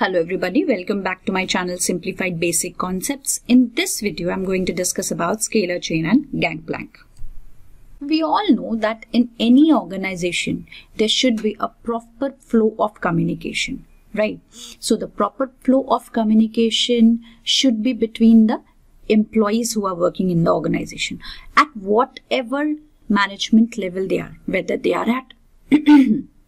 Hello everybody, welcome back to my channel Simplified Basic Concepts. In this video, I'm going to discuss about scalar chain and gangplank. We all know that in any organization, there should be a proper flow of communication, right? So the proper flow of communication should be between the employees who are working in the organization at whatever management level they are, whether they are at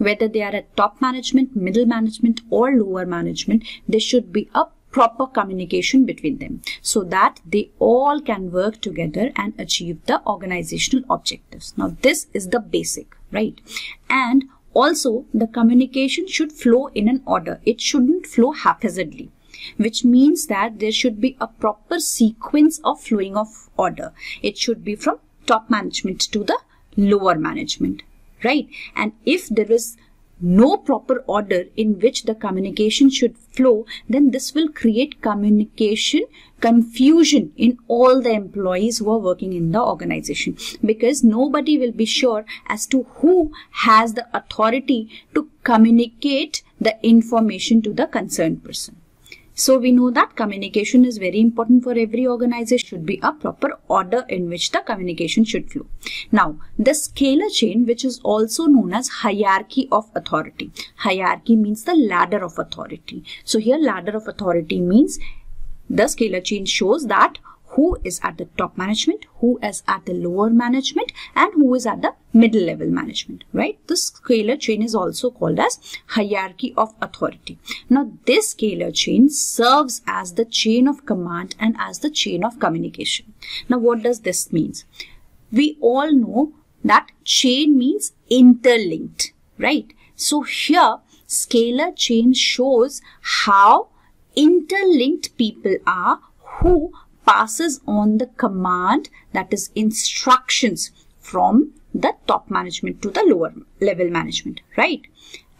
whether they are at top management, middle management or lower management, there should be a proper communication between them so that they all can work together and achieve the organizational objectives. Now this is the basic, right? And also the communication should flow in an order. It shouldn't flow haphazardly which means that there should be a proper sequence of flowing of order. It should be from top management to the lower management right? And if there is no proper order in which the communication should flow, then this will create communication confusion in all the employees who are working in the organization because nobody will be sure as to who has the authority to communicate the information to the concerned person. So we know that communication is very important for every organization. Should be a proper order in which the communication should flow. Now, the scalar chain, which is also known as hierarchy of authority. Hierarchy means the ladder of authority. So here ladder of authority means the scalar chain shows that who is at the top management, who is at the lower management, and who is at the middle level management, right? This scalar chain is also called as hierarchy of authority. Now, this scalar chain serves as the chain of command and as the chain of communication. Now, what does this mean? We all know that chain means interlinked, right? So here, scalar chain shows how interlinked people are who passes on the command that is instructions from the top management to the lower level management, right?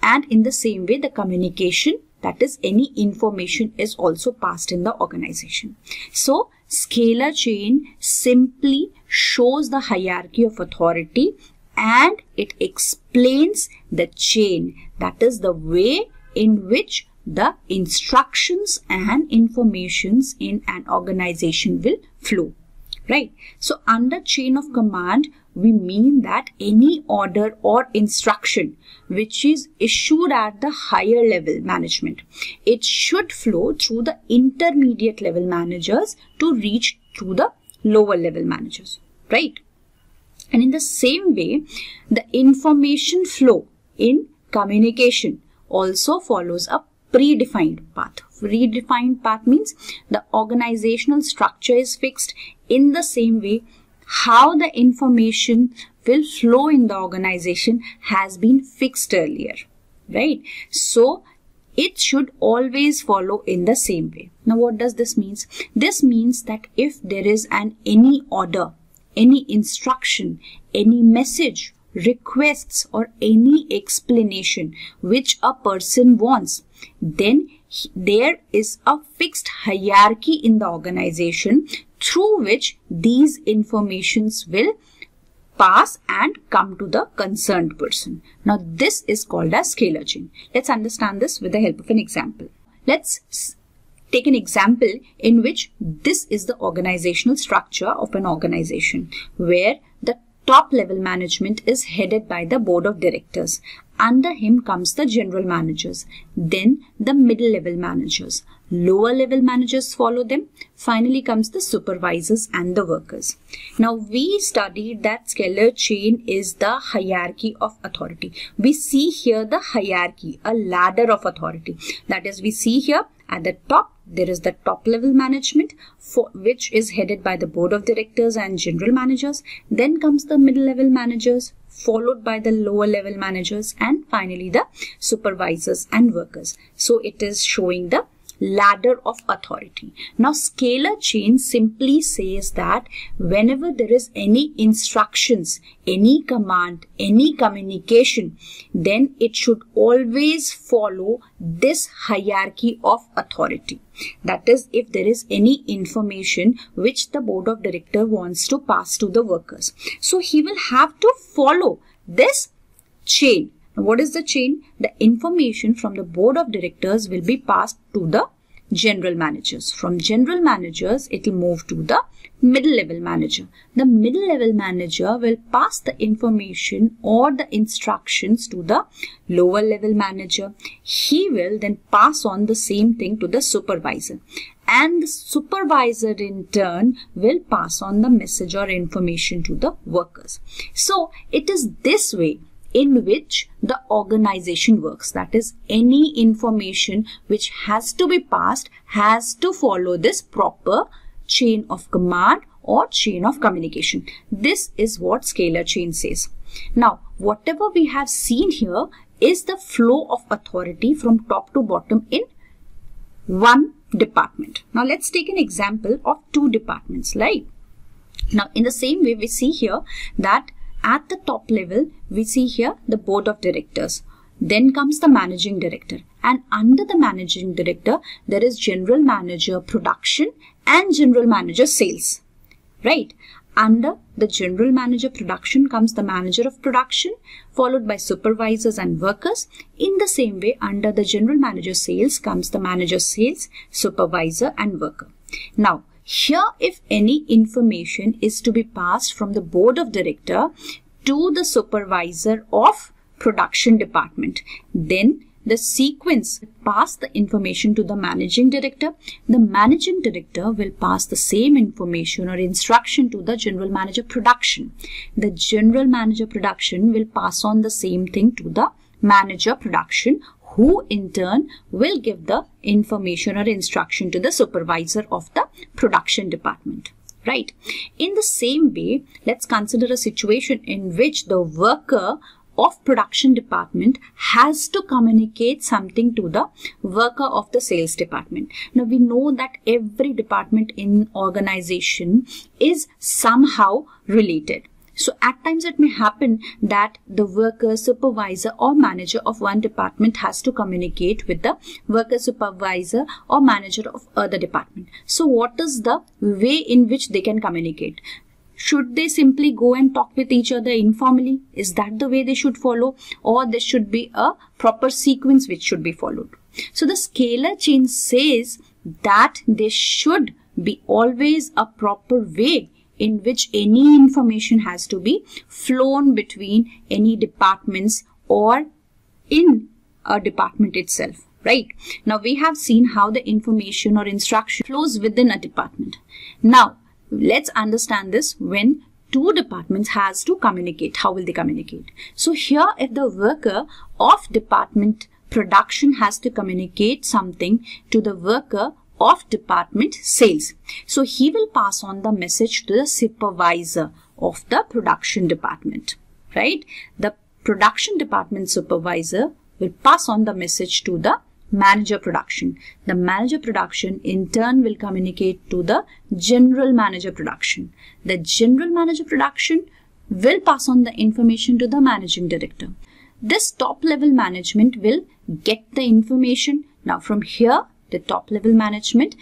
And in the same way, the communication that is any information is also passed in the organization. So, scalar chain simply shows the hierarchy of authority and it explains the chain that is the way in which the instructions and informations in an organization will flow right? So under chain of command we mean that any order or instruction which is issued at the higher level management it should flow through the intermediate level managers to reach to the lower level managers right? And in the same way the information flow in communication also follows a predefined path. Predefined path means the organizational structure is fixed in the same way how the information will flow in the organization has been fixed earlier, right? So, it should always follow in the same way. Now, what does this means? This means that if there is an any order, any instruction, any message, requests or any explanation which a person wants, then there is a fixed hierarchy in the organization through which these informations will pass and come to the concerned person. Now this is called as scalar chain. Let's understand this with the help of an example. Let's take an example in which this is the organizational structure of an organization where top level management is headed by the board of directors under him comes the general managers, then the middle level managers. Lower level managers follow them. Finally comes the supervisors and the workers. Now we studied that scalar chain is the hierarchy of authority. We see here the hierarchy, a ladder of authority. That is we see here at the top there is the top level management for which is headed by the board of directors and general managers. Then comes the middle level managers, followed by the lower level managers and finally the supervisors and workers. So it is showing the ladder of authority. Now scalar chain simply says that whenever there is any instructions, any command, any communication, then it should always follow this hierarchy of authority. That is, if there is any information which the board of director wants to pass to the workers. So he will have to follow this chain Now, what is the chain? The information from the board of directors will be passed to the general managers. From general managers, it will move to the middle level manager. The middle level manager will pass the information or the instructions to the lower level manager. He will then pass on the same thing to the supervisor. And the supervisor in turn will pass on the message or information to the workers. So it is this way in which the organization works. That is, any information which has to be passed has to follow this proper chain of command or chain of communication. This is what scalar chain says. Now, whatever we have seen here is the flow of authority from top to bottom in one department. Now, let's take an example of two departments, right? Now, in the same way, we see here that at the top level, we see here the board of directors. Then comes the managing director. And under the managing director, there is general manager production and general manager sales. Right? Under the general manager production comes the manager of production, followed by supervisors and workers. In the same way, under the general manager sales comes the manager sales, supervisor and worker. Now, here, if any information is to be passed from the board of director to the supervisor of production department, then the sequence pass the information to the managing director. The managing director will pass the same information or instruction to the general manager production. The general manager production will pass on the same thing to the manager production who in turn will give the information or instruction to the supervisor of the production department right? In the same way let's consider a situation in which the worker of production department has to communicate something to the worker of the sales department. Now we know that every department in organization is somehow related so at times it may happen that the worker, supervisor or manager of one department has to communicate with the worker, supervisor or manager of other department. So what is the way in which they can communicate? Should they simply go and talk with each other informally? Is that the way they should follow? Or there should be a proper sequence which should be followed. So the scalar chain says that there should be always a proper way in which any information has to be flown between any departments or in a department itself right? Now we have seen how the information or instruction flows within a department. Now let's understand this when two departments has to communicate how will they communicate? So here if the worker of department production has to communicate something to the worker of department sales. So he will pass on the message to the supervisor of the production department, right? The production department supervisor will pass on the message to the manager production. The manager production in turn will communicate to the general manager production. The general manager production will pass on the information to the managing director. This top level management will get the information. Now from here, the top level management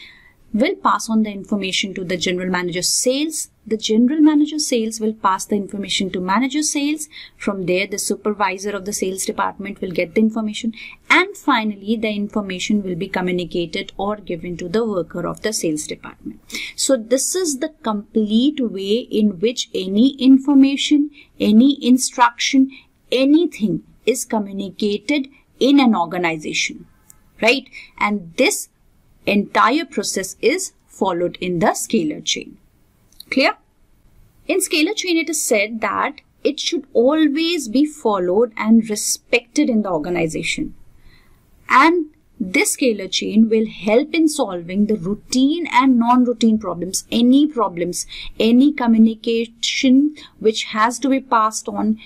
will pass on the information to the general manager sales. The general manager sales will pass the information to manager sales. From there, the supervisor of the sales department will get the information. And finally, the information will be communicated or given to the worker of the sales department. So this is the complete way in which any information, any instruction, anything is communicated in an organization right? And this entire process is followed in the scalar chain. Clear? In scalar chain, it is said that it should always be followed and respected in the organization. And this scalar chain will help in solving the routine and non-routine problems, any problems, any communication which has to be passed on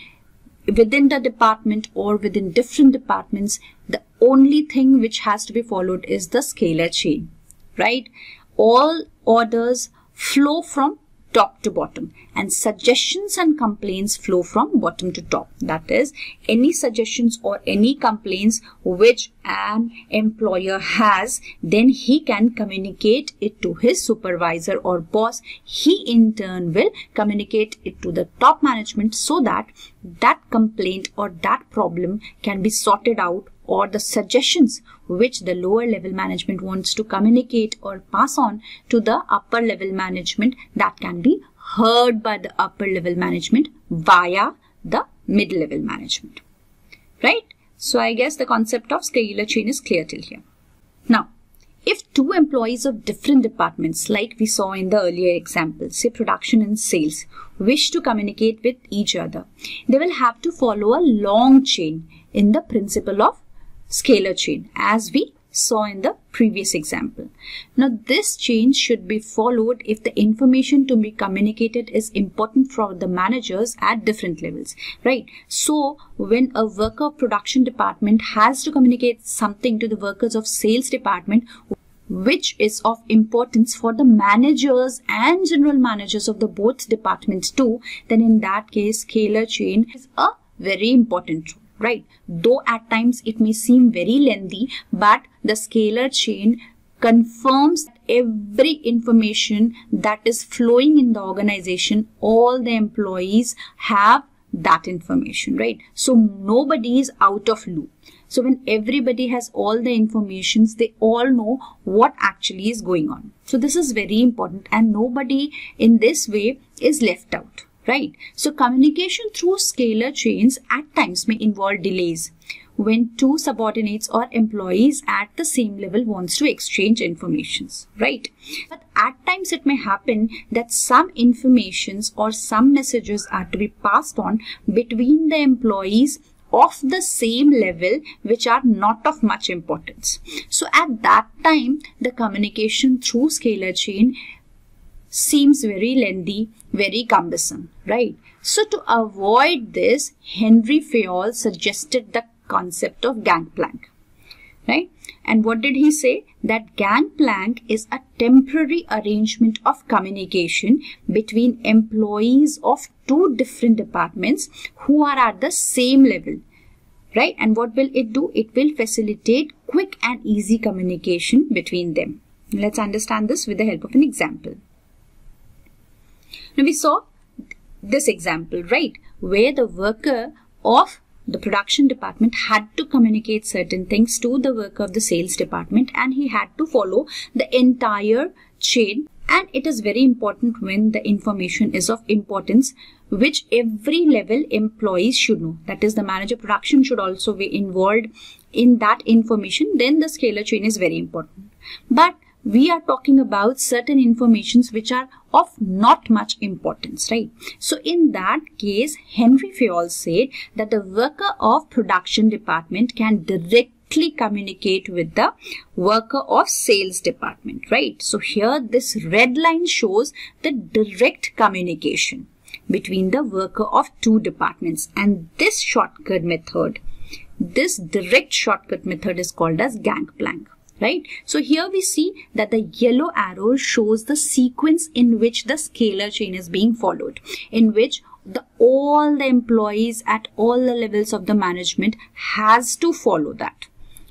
within the department or within different departments the only thing which has to be followed is the scalar chain, right? All orders flow from top to bottom and suggestions and complaints flow from bottom to top. That is any suggestions or any complaints which an employer has then he can communicate it to his supervisor or boss. He in turn will communicate it to the top management so that that complaint or that problem can be sorted out or the suggestions which the lower level management wants to communicate or pass on to the upper level management that can be heard by the upper level management via the mid level management. Right? So I guess the concept of scalar chain is clear till here. Now, if two employees of different departments, like we saw in the earlier example, say production and sales, wish to communicate with each other, they will have to follow a long chain in the principle of scalar chain as we saw in the previous example. Now this change should be followed if the information to be communicated is important for the managers at different levels, right? So when a worker production department has to communicate something to the workers of sales department, which is of importance for the managers and general managers of the both departments too, then in that case, scalar chain is a very important right? Though at times it may seem very lengthy, but the scalar chain confirms that every information that is flowing in the organization, all the employees have that information, right? So nobody is out of loop. So when everybody has all the informations, they all know what actually is going on. So this is very important and nobody in this way is left out right? So communication through scalar chains at times may involve delays when two subordinates or employees at the same level wants to exchange informations, right? But at times it may happen that some informations or some messages are to be passed on between the employees of the same level which are not of much importance. So at that time, the communication through scalar chain seems very lengthy, very cumbersome, right? So to avoid this, Henry Fayol suggested the concept of gangplank, right? And what did he say? That gangplank is a temporary arrangement of communication between employees of two different departments who are at the same level, right? And what will it do? It will facilitate quick and easy communication between them. Let's understand this with the help of an example. Now we saw this example, right, where the worker of the production department had to communicate certain things to the worker of the sales department and he had to follow the entire chain. And it is very important when the information is of importance which every level employees should know. That is the manager production should also be involved in that information. Then the scalar chain is very important. But we are talking about certain informations which are of not much importance, right? So in that case, Henry Fayol said that the worker of production department can directly communicate with the worker of sales department, right? So here this red line shows the direct communication between the worker of two departments and this shortcut method, this direct shortcut method is called as gangplank right? So here we see that the yellow arrow shows the sequence in which the scalar chain is being followed, in which the, all the employees at all the levels of the management has to follow that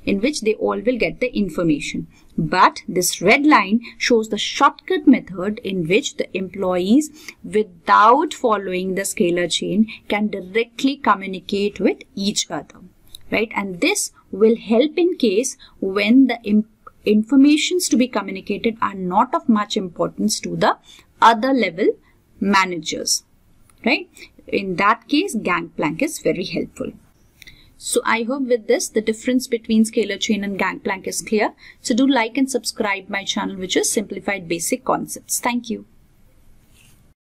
in which they all will get the information. But this red line shows the shortcut method in which the employees without following the scalar chain can directly communicate with each other. Right? And this will help in case when the informations to be communicated are not of much importance to the other level managers right? In that case gangplank is very helpful. So i hope with this the difference between scalar chain and gangplank is clear. So do like and subscribe my channel which is simplified basic concepts. Thank you